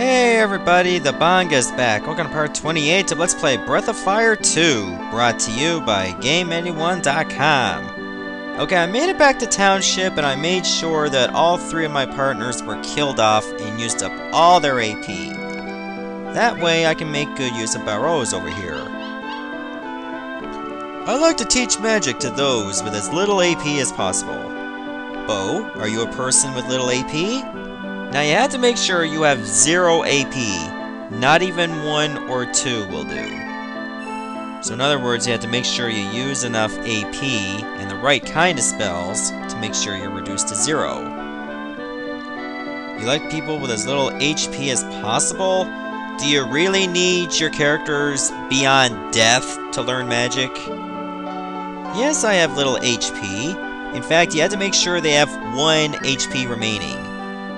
Hey everybody, the Banga's back. Welcome to part 28 of Let's Play Breath of Fire 2, brought to you by GameAnyone.com. Okay, I made it back to Township and I made sure that all three of my partners were killed off and used up all their AP. That way I can make good use of Barrows over here. I like to teach magic to those with as little AP as possible. Bow, are you a person with little AP? Now you have to make sure you have zero AP. Not even one or two will do. So in other words, you have to make sure you use enough AP and the right kind of spells to make sure you're reduced to zero. You like people with as little HP as possible? Do you really need your characters beyond death to learn magic? Yes, I have little HP. In fact, you have to make sure they have 1 HP remaining.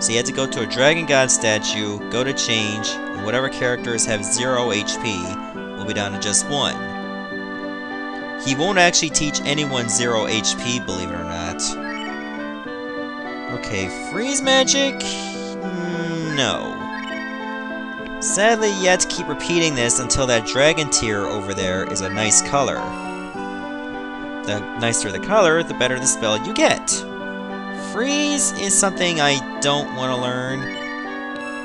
So you have to go to a Dragon God statue, go to change, and whatever characters have 0 HP will be down to just 1. He won't actually teach anyone 0 HP, believe it or not. Okay, freeze magic? Mm, No. Sadly, you have to keep repeating this until that dragon tier over there is a nice color. The nicer the color, the better the spell you get. Freeze is something I don't want to learn.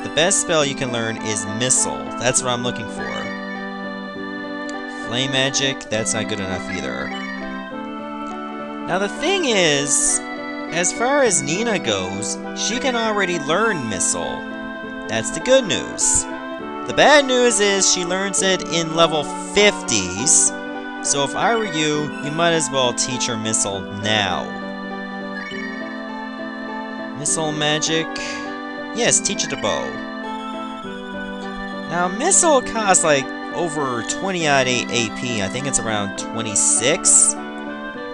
The best spell you can learn is Missile. That's what I'm looking for. Flame Magic, that's not good enough either. Now the thing is, as far as Nina goes, she can already learn Missile. That's the good news. The bad news is she learns it in level 50s, so if I were you, you might as well teach her Missile now. Missile magic. Yes, teach it to Bow. Now, Missile costs like over 20 odd AP. I think it's around 26.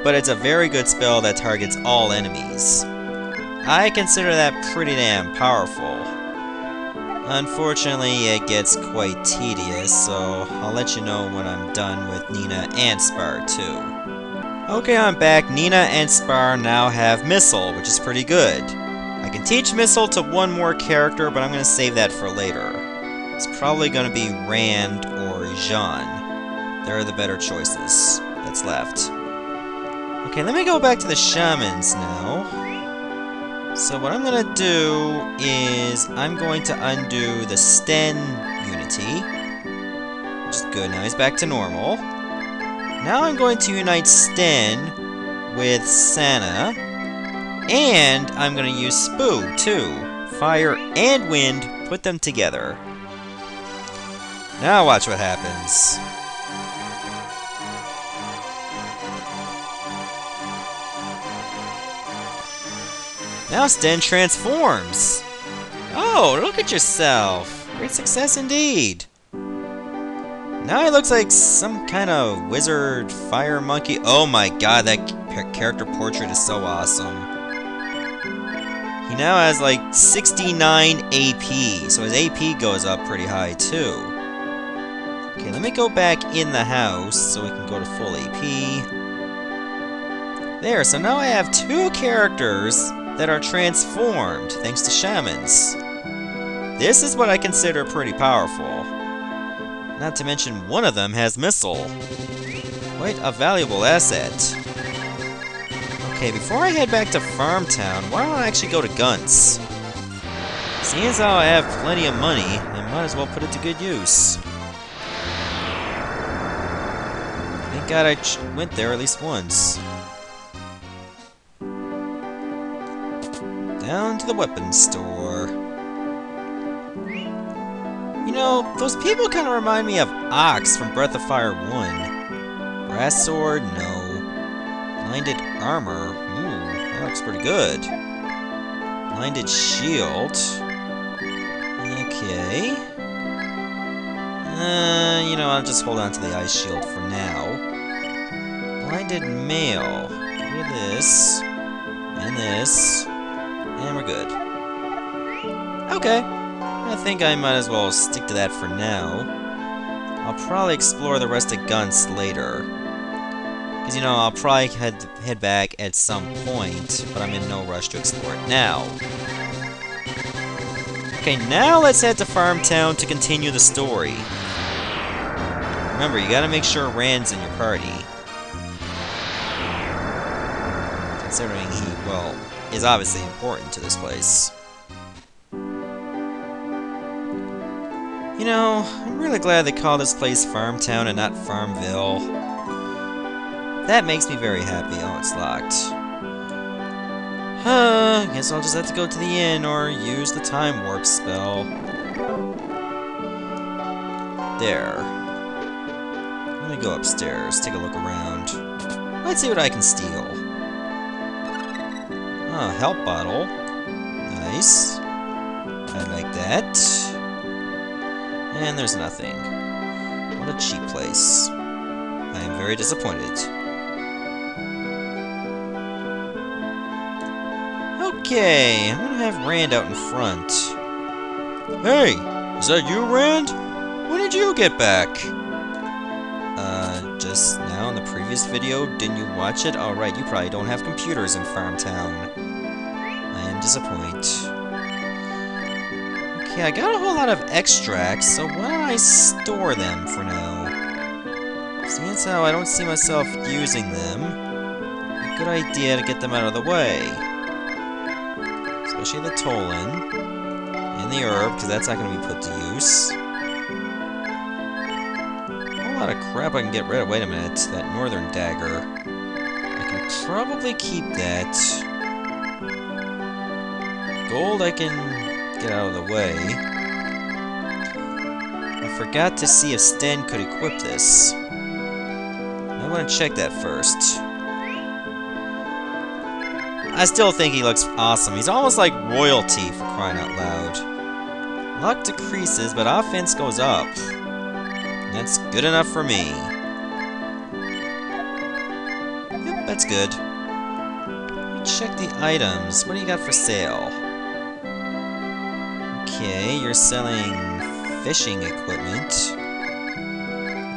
But it's a very good spell that targets all enemies. I consider that pretty damn powerful. Unfortunately, it gets quite tedious, so I'll let you know when I'm done with Nina and Spar too. Okay, I'm back. Nina and Spar now have Missile, which is pretty good. Can teach Missile to one more character, but I'm going to save that for later. It's probably going to be Rand or Jean. They're the better choices that's left. Okay, let me go back to the Shamans now. So what I'm going to do is I'm going to undo the Sten Unity. Which is good. Now he's back to normal. Now I'm going to unite Sten with Sana. And I'm going to use Spoo, too. Fire and wind, put them together. Now watch what happens. Now Sten transforms! Oh, look at yourself! Great success indeed! Now he looks like some kind of wizard fire monkey. Oh my god, that character portrait is so awesome. He now has like 69 AP, so his AP goes up pretty high too. Okay, let me go back in the house so we can go to full AP. There, so now I have two characters that are transformed thanks to shamans. This is what I consider pretty powerful. Not to mention one of them has Missile. Quite a valuable asset. Okay, before I head back to Farmtown, why don't I actually go to Guntz? Seeing as how I have plenty of money, I might as well put it to good use. Thank God I went there at least once. Down to the weapons store. You know, those people kind of remind me of Ox from Breath of Fire 1. Brass sword? No. Blinded armor? Ooh, that looks pretty good. Blinded shield? Okay. Uh, you know, I'll just hold on to the ice shield for now. Blinded mail. Rid this. And this. And we're good. Okay. I think I might as well stick to that for now. I'll probably explore the rest of Guntz later. Because, you know, I'll probably head, head back at some point, but I'm in no rush to explore it now. Okay, now let's head to Farmtown to continue the story. Remember, you gotta make sure Rand's in your party. Considering he, well, is obviously important to this place. You know, I'm really glad they call this place Farmtown and not Farmville. That makes me very happy. Oh, it's locked. Huh, guess I'll just have to go to the inn or use the time warp spell. There. Let me go upstairs, take a look around. Let's see what I can steal. Oh, help bottle. Nice. I like that. And there's nothing. What a cheap place. I am very disappointed. Okay, I'm gonna have Rand out in front. Hey, is that you, Rand? When did you get back? Uh, just now in the previous video, didn't you watch it? Alright, you probably don't have computers in Farmtown. I am disappointed. Okay, I got a whole lot of extracts, so why don't I store them for now? Seeing how I don't see myself using them, a good idea to get them out of the way. Especially the Tolan, and the herb, because that's not going to be put to use. A lot of crap I can get rid of. Wait a minute, that northern dagger. I can probably keep that. Gold I can get out of the way. I forgot to see if Sten could equip this. I want to check that first. I still think he looks awesome. He's almost like royalty for crying out loud. Luck decreases, but offense goes up. That's good enough for me. Yep, that's good. Check the items. What do you got for sale? Okay, you're selling fishing equipment.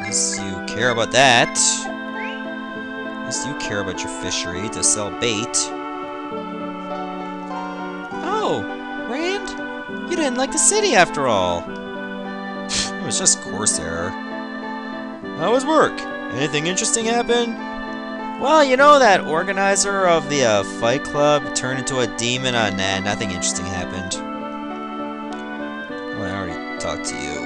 At you care about that. At you care about your fishery to sell bait. Like the city after all. it was just Corsair. How was work? Anything interesting happen? Well, you know that organizer of the uh, fight club turned into a demon? Uh, nah, nothing interesting happened. Well, I already talked to you.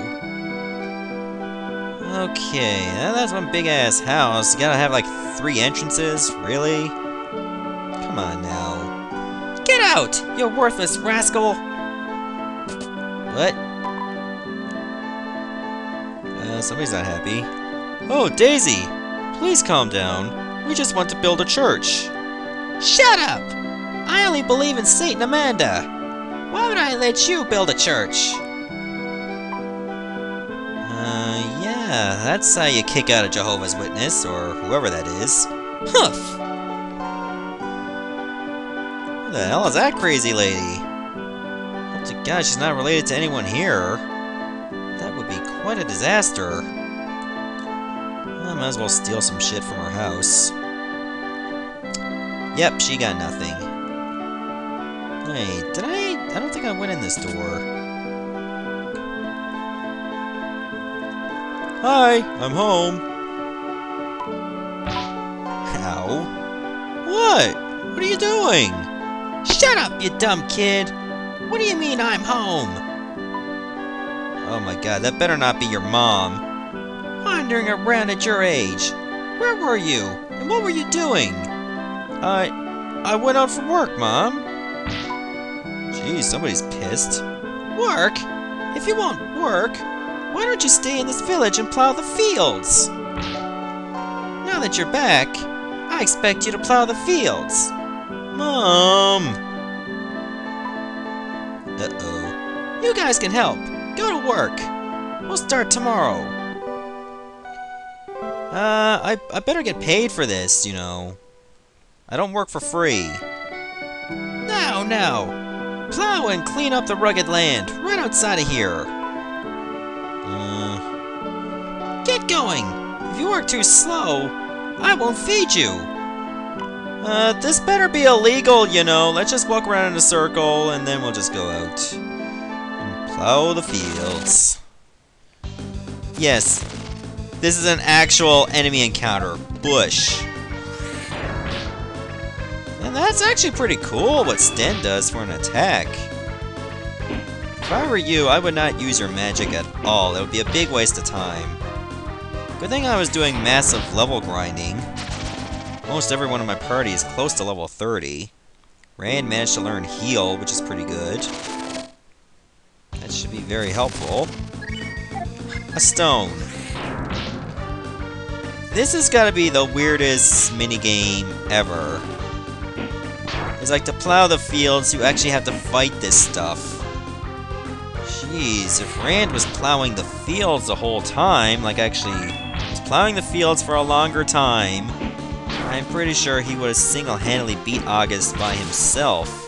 Okay, now that's one big-ass house. You gotta have, like, three entrances? Really? Come on, now. Get out, you worthless rascal! Somebody's not happy. Oh, Daisy! Please calm down. We just want to build a church. Shut up! I only believe in Saint Namanda. Why would I let you build a church? Uh, yeah, that's how you kick out a Jehovah's Witness, or whoever that is. Who the hell is that crazy lady? Oh to God she's not related to anyone here. Quite a disaster. I might as well steal some shit from her house. Yep, she got nothing. Wait, did I... I don't think I went in this door. Hi, I'm home. How? What? What are you doing? Shut up, you dumb kid! What do you mean I'm home? Oh my god, that better not be your mom. Wandering around at your age. Where were you? And what were you doing? I... I went out for work, Mom. Geez, somebody's pissed. Work? If you won't work, why don't you stay in this village and plow the fields? Now that you're back, I expect you to plow the fields. Mom! Uh-oh. You guys can help. Go to work. We'll start tomorrow. Uh, I, I better get paid for this, you know. I don't work for free. No, no. Plow and clean up the rugged land, right outside of here. Uh... Get going! If you work too slow, I won't feed you. Uh, this better be illegal, you know. Let's just walk around in a circle, and then we'll just go out. Plow the fields. Yes, this is an actual enemy encounter. Bush. And that's actually pretty cool what Sten does for an attack. If I were you, I would not use your magic at all. It would be a big waste of time. Good thing I was doing massive level grinding. Most everyone in my party is close to level 30. Rand managed to learn Heal, which is pretty good. That should be very helpful. A stone. This has got to be the weirdest minigame ever. It's like to plow the fields, you actually have to fight this stuff. Jeez, if Rand was plowing the fields the whole time, like actually was plowing the fields for a longer time, I'm pretty sure he would have single-handedly beat August by himself.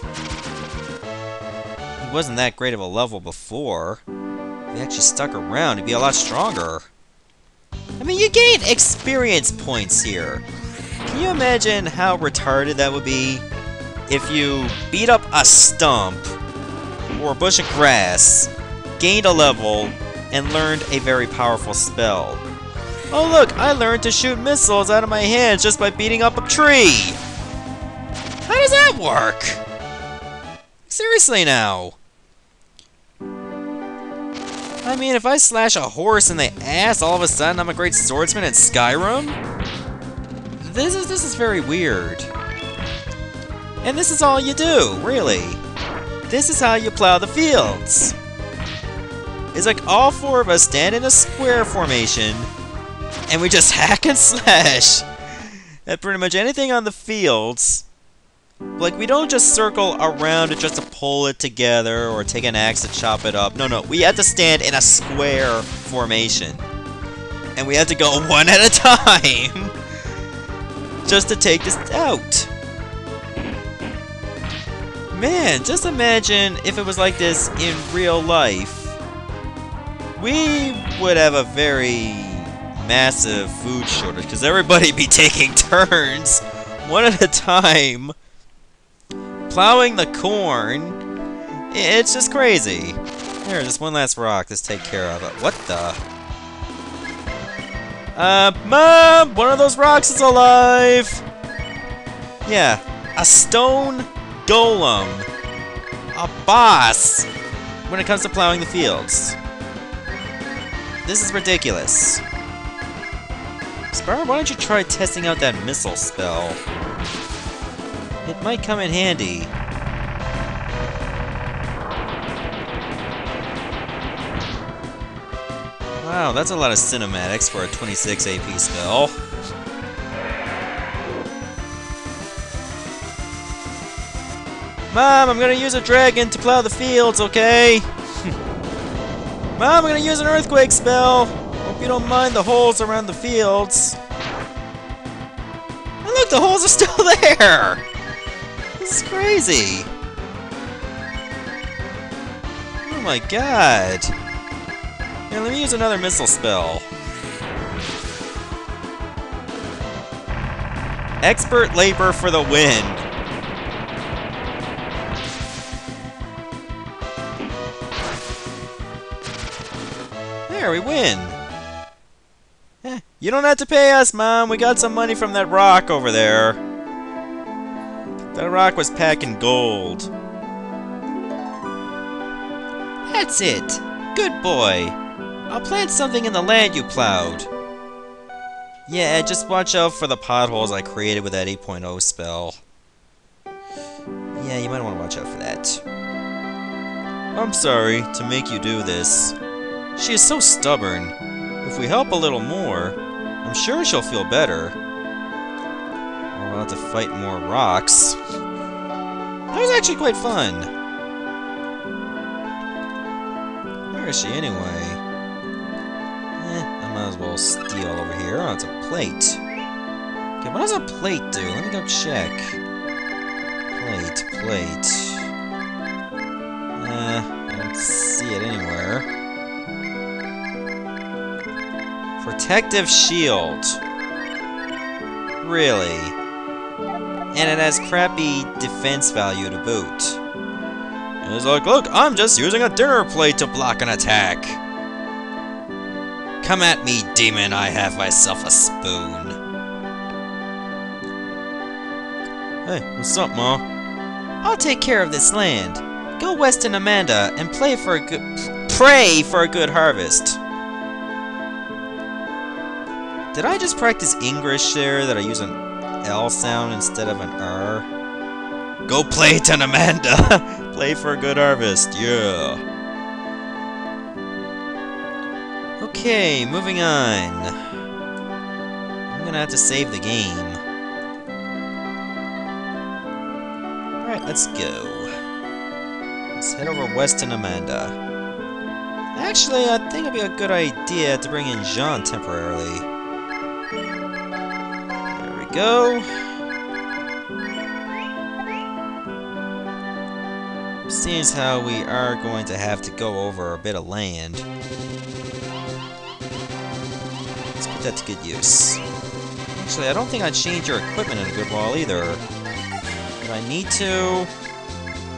Wasn't that great of a level before. If he actually stuck around, he'd be a lot stronger. I mean, you gain experience points here. Can you imagine how retarded that would be if you beat up a stump or a bush of grass, gained a level, and learned a very powerful spell? Oh look, I learned to shoot missiles out of my hands just by beating up a tree! How does that work? Seriously now. I mean, if I slash a horse in the ass, all of a sudden I'm a great swordsman in Skyrim? This is this is very weird. And this is all you do, really. This is how you plow the fields. It's like all four of us stand in a square formation, and we just hack and slash at pretty much anything on the fields. Like, we don't just circle around it just to pull it together or take an axe to chop it up. No, no, we have to stand in a square formation. And we have to go one at a time just to take this out. Man, just imagine if it was like this in real life. We would have a very massive food shortage because everybody be taking turns one at a time plowing the corn. It's just crazy. Here, just one last rock. Let's take care of it. What the? Uh, Mom! One of those rocks is alive! Yeah, a stone golem. A boss when it comes to plowing the fields. This is ridiculous. Sparrow, why don't you try testing out that missile spell? It might come in handy. Wow, that's a lot of cinematics for a 26 AP spell. Mom, I'm gonna use a dragon to plow the fields, okay? Mom, I'm gonna use an earthquake spell! Hope you don't mind the holes around the fields. And look, the holes are still there! This is crazy! Oh my god! Here, let me use another missile spell. Expert labor for the win! There, we win! Eh, you don't have to pay us, Mom! We got some money from that rock over there. That rock was packing gold. That's it! Good boy! I'll plant something in the land you plowed. Yeah, just watch out for the potholes I created with that 8.0 spell. Yeah, you might want to watch out for that. I'm sorry to make you do this. She is so stubborn. If we help a little more, I'm sure she'll feel better. We'll have to fight more rocks. That was actually quite fun. Where is she anyway? Eh, I might as well steal over here. Oh, it's a plate. Okay, what does a plate do? Let me go check. Plate, plate. Eh, I don't see it anywhere. Protective shield. Really? And it has crappy defense value to boot. It's like, look, I'm just using a dinner plate to block an attack. Come at me, demon, I have myself a spoon. Hey, what's up, Ma? I'll take care of this land. Go west in Amanda and play for a good pray for a good harvest. Did I just practice English there that I use an L sound instead of an R? Go play in Amanda! play for a good harvest, yeah. Okay, moving on. I'm gonna have to save the game. Alright, let's go. Let's head over west in Amanda. Actually, I think it'd be a good idea to bring in Jean temporarily. Go. Seems how we are going to have to go over a bit of land. Let's put that to good use. Actually, I don't think I'd change your equipment in a good while either. If I need to...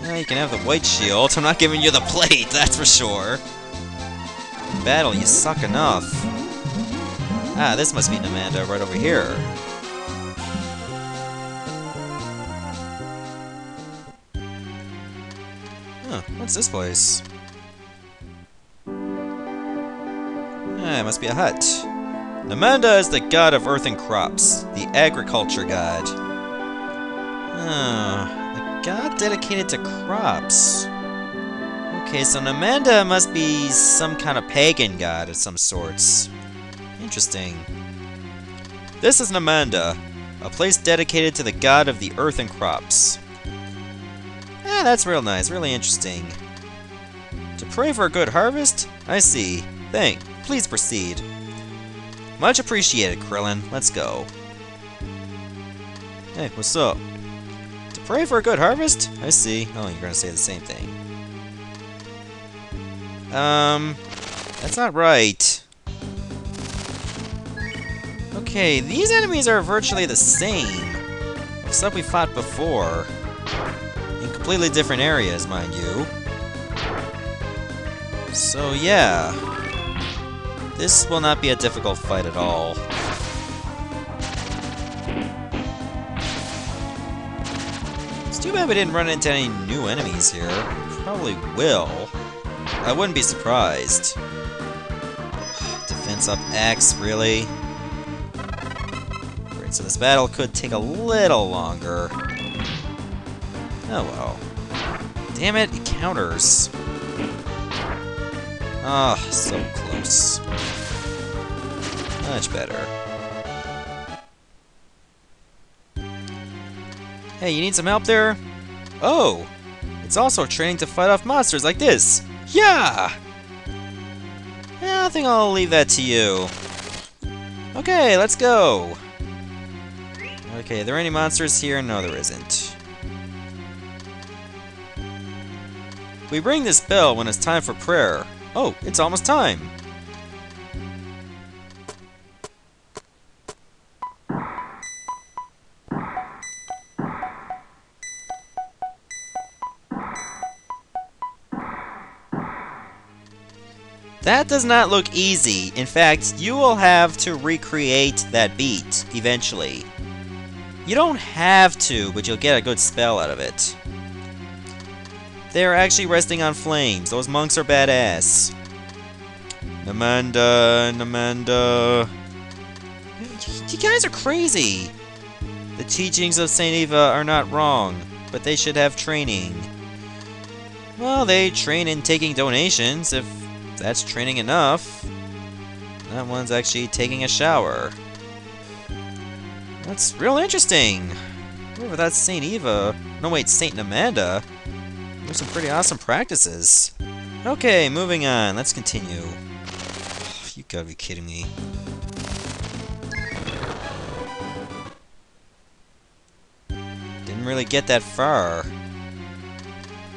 Yeah, you can have the white shield. I'm not giving you the plate, that's for sure. In battle, you suck enough. Ah, this must be Namanda right over here. Huh, what's this place? Ah, it must be a hut. Namanda is the god of earth and crops, the agriculture god. Ah, a god dedicated to crops. Okay, so Namanda must be some kind of pagan god of some sorts. Interesting. This is Namanda, a place dedicated to the god of the earth and crops. That's real nice, really interesting. To pray for a good harvest? I see. Thank. Please proceed. Much appreciated, Krillin. Let's go. Hey, what's up? To pray for a good harvest? I see. Oh, you're gonna say the same thing. Um, that's not right. Okay, these enemies are virtually the same. Except we fought before. Completely different areas, mind you. So, yeah. This will not be a difficult fight at all. It's too bad we didn't run into any new enemies here. Probably will. I wouldn't be surprised. Defense up X, really? Great, so this battle could take a little longer. Oh well. Damn it, it counters. Ah, oh, so close. Much better. Hey, you need some help there? Oh! It's also training to fight off monsters like this! Yeah! yeah! I think I'll leave that to you. Okay, let's go! Okay, are there any monsters here? No, there isn't. We ring this bell when it's time for prayer. Oh, it's almost time! That does not look easy. In fact, you will have to recreate that beat, eventually. You don't have to, but you'll get a good spell out of it. They're actually resting on flames. Those monks are badass. Amanda, Amanda. You guys are crazy! The teachings of St. Eva are not wrong, but they should have training. Well, they train in taking donations, if that's training enough. That one's actually taking a shower. That's real interesting. Whoever that's St. Eva. No, wait, St. Namanda. There's some pretty awesome practices. Okay, moving on. Let's continue. You gotta be kidding me. Didn't really get that far.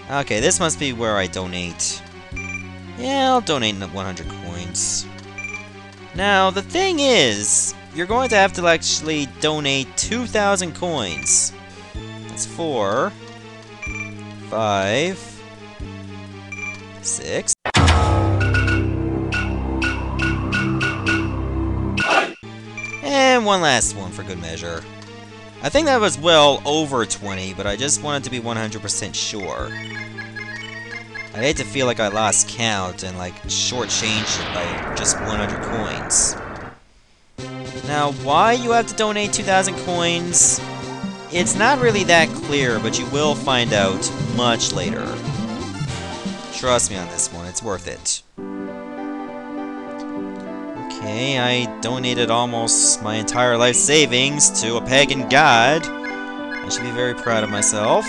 Okay, this must be where I donate. Yeah, I'll donate 100 coins. Now, the thing is, you're going to have to actually donate 2,000 coins. That's four, five, Six. And one last one for good measure. I think that was well over 20, but I just wanted to be 100% sure. I hate to feel like I lost count and like shortchanged it by just 100 coins. Now, why you have to donate 2,000 coins? It's not really that clear, but you will find out much later. Trust me on this one, it's worth it. Okay, I donated almost my entire life savings to a pagan god. I should be very proud of myself.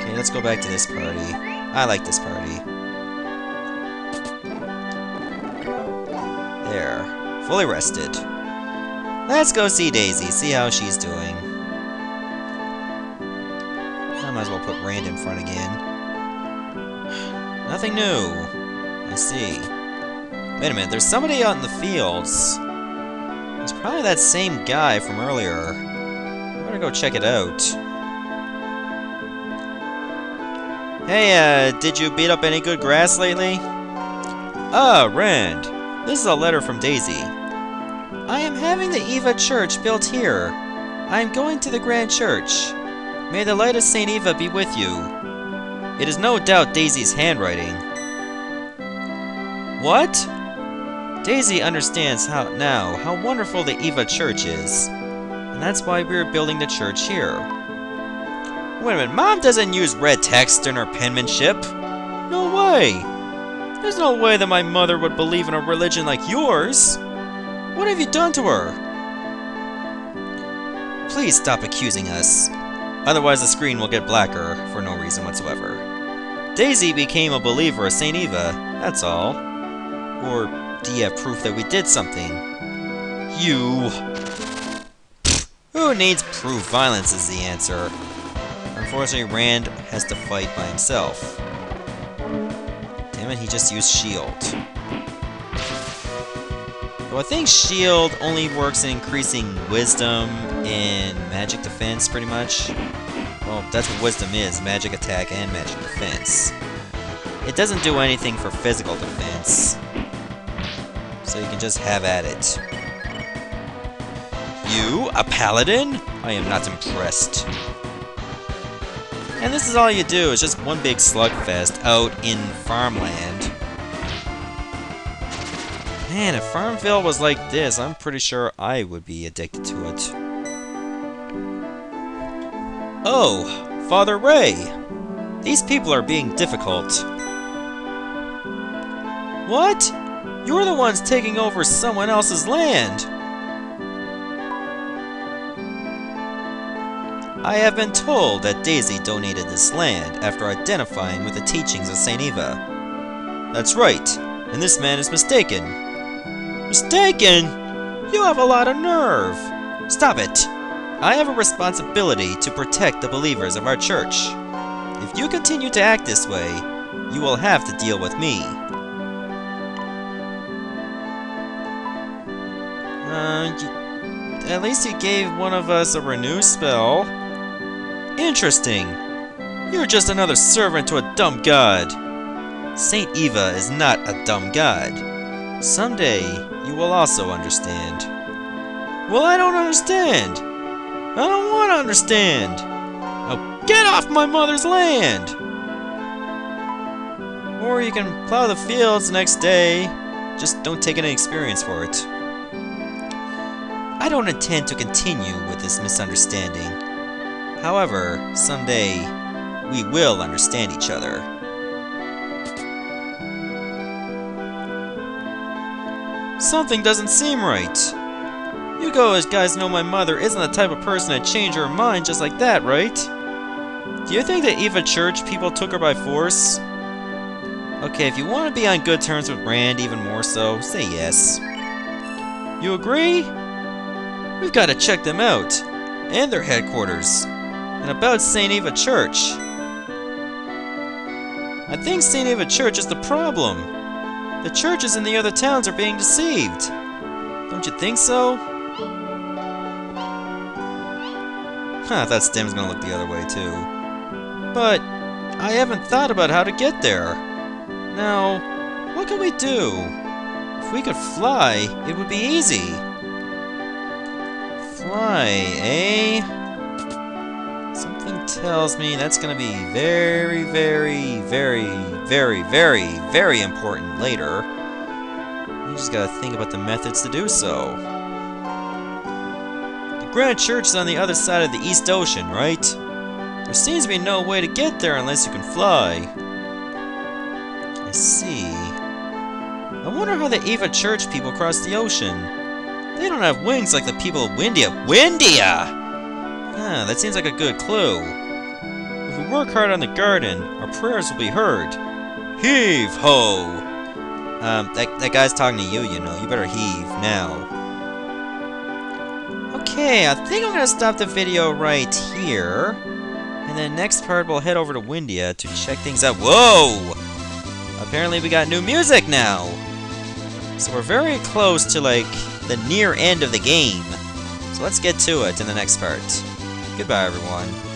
Okay, let's go back to this party. I like this party. There. Fully rested. Let's go see Daisy, see how she's doing. I might as well put Rand in front again. Nothing new. I see. Wait a minute, there's somebody out in the fields. It's probably that same guy from earlier. I better go check it out. Hey, uh, did you beat up any good grass lately? Ah, Rand. This is a letter from Daisy. I am having the Eva Church built here. I am going to the Grand Church. May the light of St. Eva be with you. It is no doubt Daisy's handwriting. What? Daisy understands how now how wonderful the Eva Church is. And that's why we're building the church here. Wait a minute, Mom doesn't use red text in her penmanship. No way! There's no way that my mother would believe in a religion like yours. What have you done to her? Please stop accusing us. Otherwise the screen will get blacker for no reason whatsoever. Daisy became a believer of St. Eva, that's all. Or do you have proof that we did something? You... Who needs proof? Violence is the answer. Unfortunately, Rand has to fight by himself. Damn it, he just used shield. Though I think shield only works in increasing wisdom and magic defense, pretty much. Well, that's what wisdom is, magic attack and magic defense. It doesn't do anything for physical defense. So you can just have at it. You? A paladin? I am not impressed. And this is all you do, it's just one big slugfest out in farmland. Man, if Farmville was like this, I'm pretty sure I would be addicted to it. Oh, Father Ray! These people are being difficult. What? You're the ones taking over someone else's land! I have been told that Daisy donated this land after identifying with the teachings of St. Eva. That's right, and this man is mistaken. Mistaken? You have a lot of nerve! Stop it! I have a responsibility to protect the believers of our church. If you continue to act this way, you will have to deal with me. Uh, at least you gave one of us a renew spell. Interesting. You're just another servant to a dumb god. Saint Eva is not a dumb god. Someday, you will also understand. Well, I don't understand. I don't want to understand. Now get off my mother's land! Or you can plow the fields next day. Just don't take any experience for it. I don't intend to continue with this misunderstanding. However, someday, we will understand each other. Something doesn't seem right. You guys know my mother isn't the type of person to change her mind just like that, right? Do you think that Eva Church people took her by force? Okay, if you want to be on good terms with Rand even more so, say yes. You agree? We've got to check them out. And their headquarters. And about St. Eva Church. I think St. Eva Church is the problem. The churches in the other towns are being deceived. Don't you think so? Huh, I thought Stim's gonna look the other way too. But I haven't thought about how to get there. Now, what can we do? If we could fly, it would be easy. Fly, eh? Tells me that's gonna be very, very, very, very, very, very important later. You just gotta think about the methods to do so. The Grand Church is on the other side of the East Ocean, right? There seems to be no way to get there unless you can fly. I see. I wonder how the Eva Church people cross the ocean. They don't have wings like the people of Windia. Windia! Ah, that seems like a good clue. If we work hard on the garden, our prayers will be heard. Heave ho! Um, that, that guy's talking to you, you know. You better heave now. Okay, I think I'm gonna stop the video right here. And then next part, we'll head over to Windia to check things out. Whoa! Apparently we got new music now! So we're very close to, like, the near end of the game. So let's get to it in the next part. Goodbye, everyone.